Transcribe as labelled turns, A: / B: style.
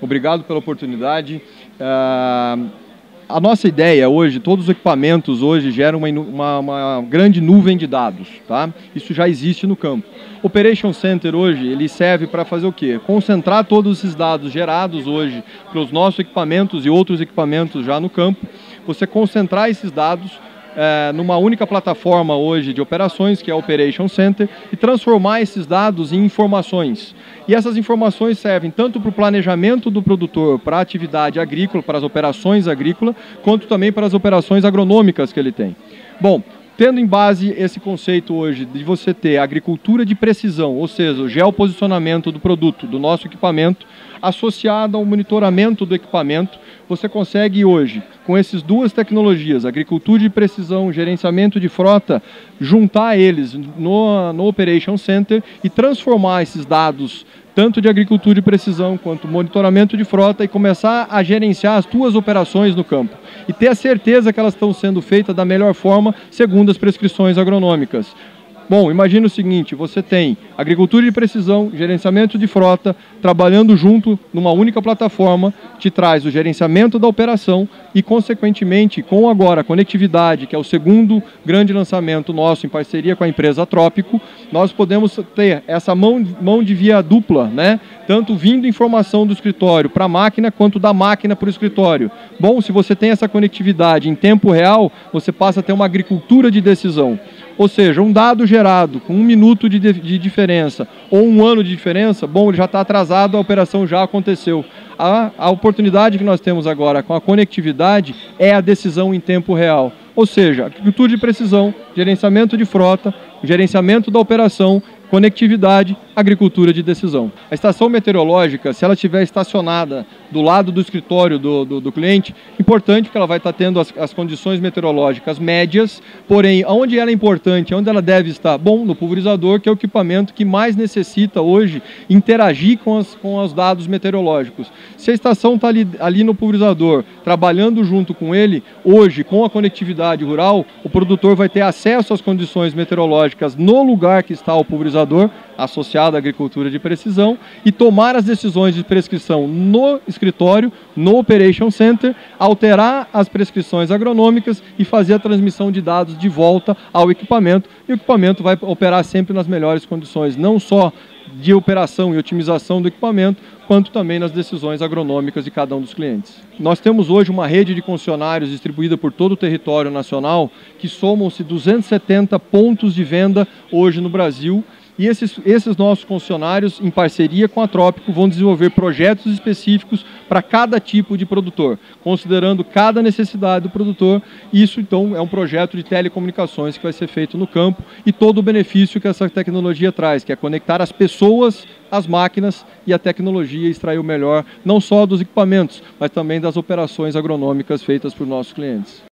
A: obrigado pela oportunidade. Uh, a nossa ideia hoje, todos os equipamentos hoje geram uma, uma, uma, grande nuvem de dados, tá? Isso já existe no campo. Operation Center hoje, ele serve para fazer o quê? Concentrar todos esses dados gerados hoje pelos nossos equipamentos e outros equipamentos já no campo, você concentrar esses dados é, numa única plataforma hoje de operações, que é a Operation Center, e transformar esses dados em informações. E essas informações servem tanto para o planejamento do produtor, para a atividade agrícola, para as operações agrícolas, quanto também para as operações agronômicas que ele tem. Bom, tendo em base esse conceito hoje de você ter agricultura de precisão, ou seja, o geoposicionamento do produto, do nosso equipamento, associado ao monitoramento do equipamento, você consegue hoje, com essas duas tecnologias, agricultura de precisão, gerenciamento de frota, juntar eles no, no Operation Center e transformar esses dados tanto de agricultura de precisão quanto monitoramento de frota e começar a gerenciar as tuas operações no campo e ter a certeza que elas estão sendo feitas da melhor forma segundo as prescrições agronômicas. Bom, imagina o seguinte: você tem agricultura de precisão, gerenciamento de frota, trabalhando junto numa única plataforma, te traz o gerenciamento da operação e, consequentemente, com agora a conectividade, que é o segundo grande lançamento nosso em parceria com a empresa Trópico, nós podemos ter essa mão, mão de via dupla, né? Tanto vindo informação do escritório para a máquina, quanto da máquina para o escritório. Bom, se você tem essa conectividade em tempo real, você passa a ter uma agricultura de decisão. Ou seja, um dado gerado com um minuto de, de diferença ou um ano de diferença, bom, ele já está atrasado, a operação já aconteceu. A, a oportunidade que nós temos agora com a conectividade é a decisão em tempo real. Ou seja, agricultura de precisão, gerenciamento de frota, gerenciamento da operação conectividade, agricultura de decisão. A estação meteorológica, se ela estiver estacionada do lado do escritório do, do, do cliente, importante que ela vai estar tendo as, as, condições meteorológicas médias, porém, onde ela é importante, onde ela deve estar? Bom, no pulverizador, que é o equipamento que mais necessita hoje interagir com, as, com os dados meteorológicos. Se a estação está ali, ali no pulverizador, trabalhando junto com ele, hoje, com a conectividade rural, o produtor vai ter acesso às condições meteorológicas no lugar que está o pulverizador associado à agricultura de precisão e tomar as decisões de prescrição no escritório, no Operation Center, alterar as prescrições agronômicas e fazer a transmissão de dados de volta ao equipamento. E o equipamento vai operar sempre nas melhores condições, não só de operação e otimização do equipamento, quanto também nas decisões agronômicas de cada um dos clientes. Nós temos hoje uma rede de concessionários distribuída por todo o território nacional, que somam-se 270 pontos de venda hoje no Brasil e esses, esses nossos concessionários, em parceria com a Trópico, vão desenvolver projetos específicos para cada tipo de produtor, considerando cada necessidade do produtor. Isso, então, é um projeto de telecomunicações que vai ser feito no campo e todo o benefício que essa tecnologia traz, que é conectar as pessoas as máquinas e a tecnologia extrair o melhor, não só dos equipamentos, mas também das operações agronômicas feitas por nossos clientes.